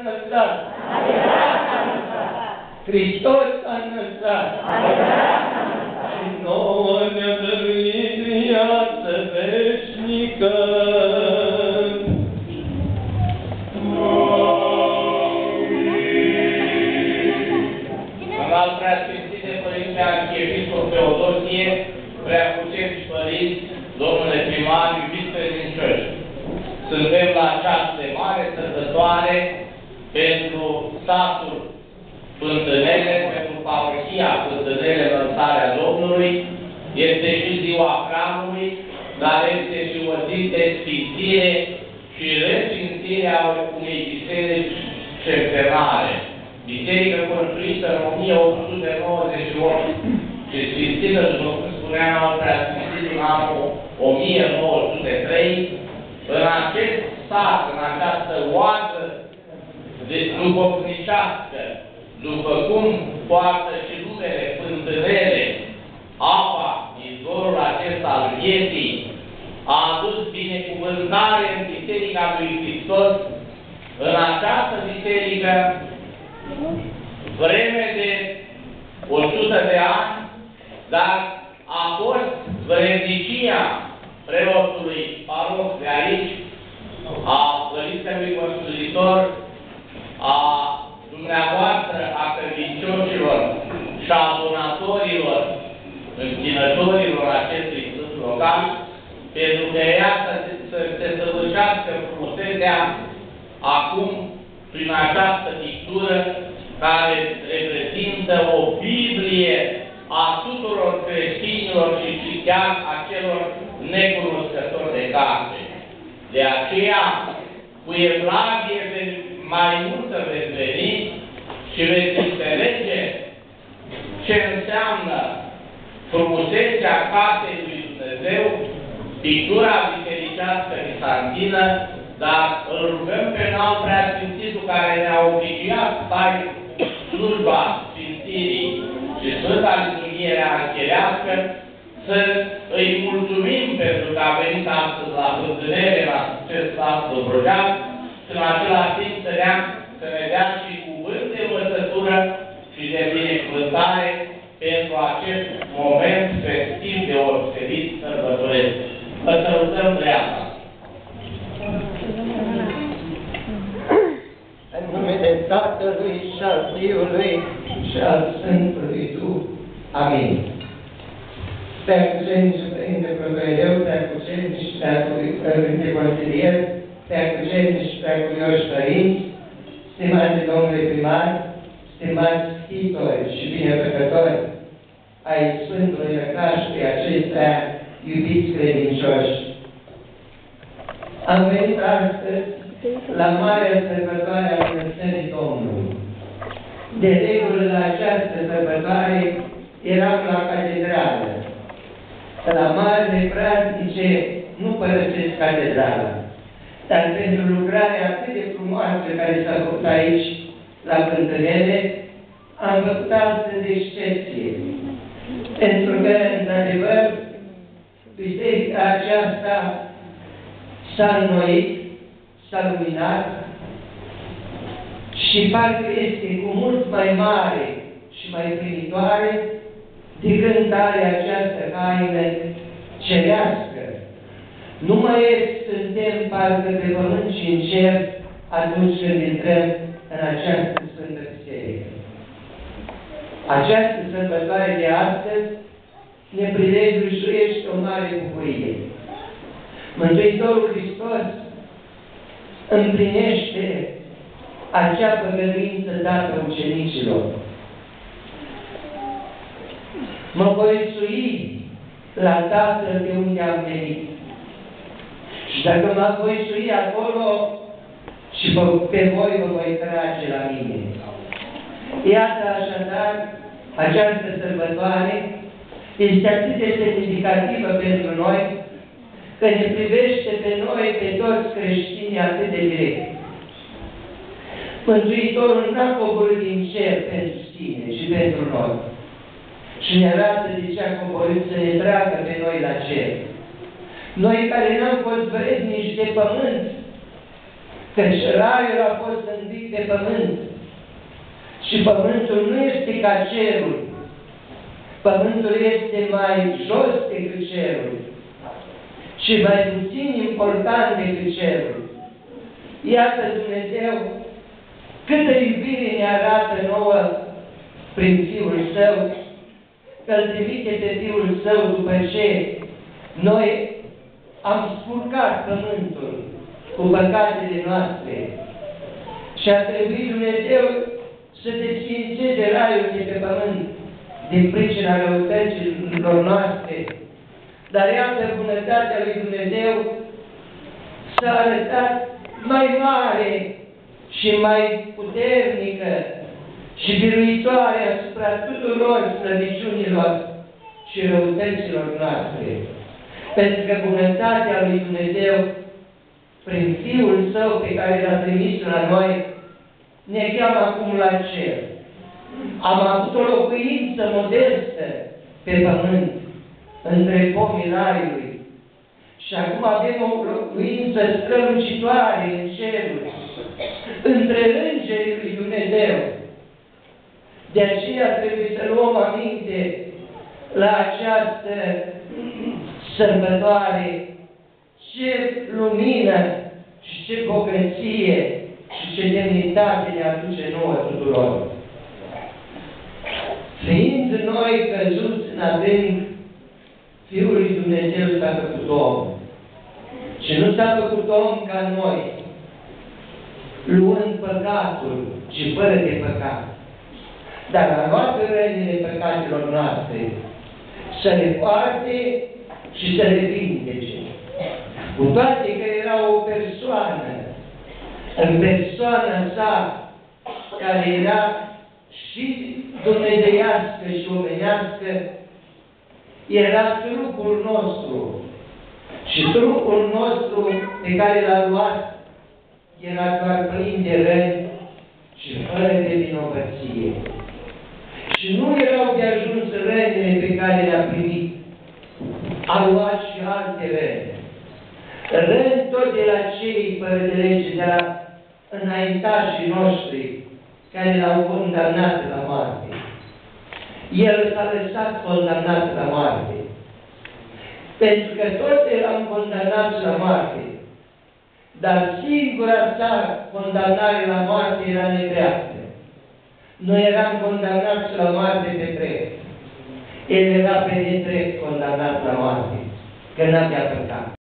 înălțat! Hristos s-a înălțat! Și nouă ne-a dăruit viață veșnică! În al preasfințite Părinte Arhiepiscop Teodosie, preacuceți părinți, domnule primar, iubiți credincioși, suntem la această mare sărbătoare pentru statul Pântânele, pentru parohia Pântânele Lăsarea Domnului, este și ziua Hramului, dar este și o zi de sfințire și recințirea unei biserici centenare. Biserică construită în 1898 și sfințită, după cum spuneam, al preasfințit în anul 1903, în acest sat, în această oază de duhovnicească, după cum poartă și numele Pântânele, apa, izvorul acesta al vieții, a adus binecuvântare în Biserica lui Hristos, în această biserică, vreme de 100 de ani, dar a fost vrednicia preotului paroc de aici, a părintelui construitor, a dumneavoastră, a credincioșilor și a donatorilor, închinătorilor acestui sfânt local, pentru că ea să, să se săvârșească frumusețea acum prin această pictură care reprezintă o Biblie a tuturor creștinilor și, și chiar a celor necunoscători de carte. De aceea, cu evlavie mai mult să veți veni și veți înțelege ce înseamnă frumusețea casei lui Dumnezeu, pictura bisericească bizantină, dar îl rugăm pe înalt preasfințitul care ne-a oficiat stai slujba Sfințirii și Sfânta Liturghie Archerească, să îi mulțumim pentru că a venit astăzi la Pântânere, la acest stat Dobrogean, și în același timp să, dea, să ne dea și cuvânt de învățătură și de binecuvântare pentru acest moment festiv de deosebit sărbătoresc. Vă sărutăm dreapta. În numele Tatălui și al Fiului și al Sfântului Duh. Amin. Preacuceni și Părinte Protoieu, preacuceni și Părinte Consilier, preacuceni și preacurioși părinți, stimați domnule primar, stimați titori și binefăcători ai Sfântului Răcașului acestea, iubiți credincioși. Am venit astăzi la Marea Sărbătoare a Înălțării Domnului. De regulă la această sărbătoare eram la catedrală. La marile praznice nu părăsesc catedrala. Dar pentru lucrarea atât de frumoasă care s-a făcut aici, la Pântânele, am făcut astăzi excepție. Pentru că, într-adevăr, biserica aceasta s-a înnoit, s-a luminat și parcă este cu mult mai mare și mai primitoare decât are această haină cerească. Nu mai suntem parcă pe pământ și în cer atunci când intrăm în această Sfântă Biserică. Această sărbătoare de astăzi ne prilejuiește o mare bucurie. Mântuitorul Hristos împlinește acea păgăduință dată ucenicilor. Mă voi sui la Tatăl de unde am venit. Și dacă mă voi sui acolo și pe voi vă voi trage la mine. Iată așadar, această sărbătoare este atât de semnificativă pentru noi, că ne privește pe noi, pe toți creștinii, atât de direct. Mântuitorul n-a coborât din cer pentru sine și pentru noi. Și ne arată de ce a coborât să ne tragă pe noi la cer. Noi care n-am fost vrednici de pământ, căci raiul a fost învit de pământ. Și pământul nu este ca cerul. Pământul este mai jos decât cerul și mai puțin important decât cerul. Iată Dumnezeu câtă iubire ne arată nouă prin Fiul Său, că îl trimite pe Fiul Său după ce noi am spurcat pământul cu păcatele noastre și a trebuit Dumnezeu să desfințeze raiul de pe pământ din pricina răutăților noastre. Dar iată bunătatea lui Dumnezeu s-a arătat mai mare și mai puternică și biruitoare asupra tuturor slăbiciunilor și răutăților noastre. Pentru că bunătatea lui Dumnezeu, prin Fiul Său pe care l-a trimis la noi, ne cheamă acum la cer. Am avut o locuință modestă pe pământ, între pomii raiului. Și acum avem o locuință strălucitoare în ceruri, între îngerii lui Dumnezeu. De aceea trebuie să luăm aminte la această sărbătoare ce lumină și ce bogăție și ce demnitate ne aduce nouă tuturor. Fiind noi căzuți în adânc, Fiul lui Dumnezeu s-a făcut om. Și nu s-a făcut om ca noi, luând păcatul, ci fără de păcat. Dar a luat rănile păcatelor noastre, să le poarte și să le vindece. Cu toate că era o persoană, în persoana sa, care era și dumnezeiască și omenească, era trupul nostru. Și trupul nostru pe care l-a luat era doar plin de răni și fără de vinovăție. Și nu erau de ajuns rănile pe care le-a primit. A luat și alte răni. Răni tot de la cei fără de lege, de la înaintașii noștri, care l-au condamnat la moarte. El s-a lăsat condamnat la moarte. Pentru că toți eram condamnați la moarte. Dar singura sa condamnare la moarte era nedreaptă. Noi eram condamnați la moarte pe drept. El era pe nedrept condamnat la moarte, că n-avea păcat.